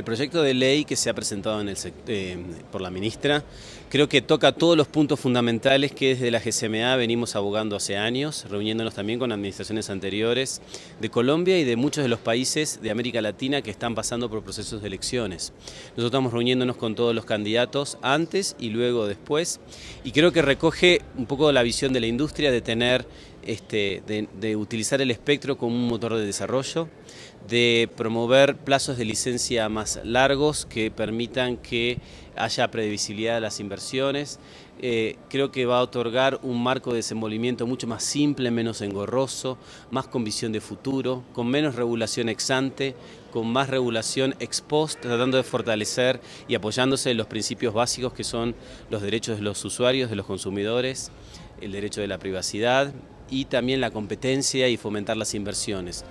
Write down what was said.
El proyecto de ley que se ha presentado eh, por la ministra creo que toca todos los puntos fundamentales que desde la GCMA venimos abogando hace años, reuniéndonos también con administraciones anteriores de Colombia y de muchos de los países de América Latina que están pasando por procesos de elecciones. Nosotros estamos reuniéndonos con todos los candidatos antes y luego después y creo que recoge un poco la visión de la industria de tener este, de, utilizar el espectro como un motor de desarrollo, de promover plazos de licencia más largos que permitan que haya previsibilidad de las inversiones. Eh, creo que va a otorgar un marco de desenvolvimiento mucho más simple, menos engorroso, más con visión de futuro, con menos regulación ex ante, con más regulación ex post, tratando de fortalecer y apoyándose en los principios básicos que son los derechos de los usuarios, de los consumidores, el derecho de la privacidad y también la competencia y fomentar las inversiones.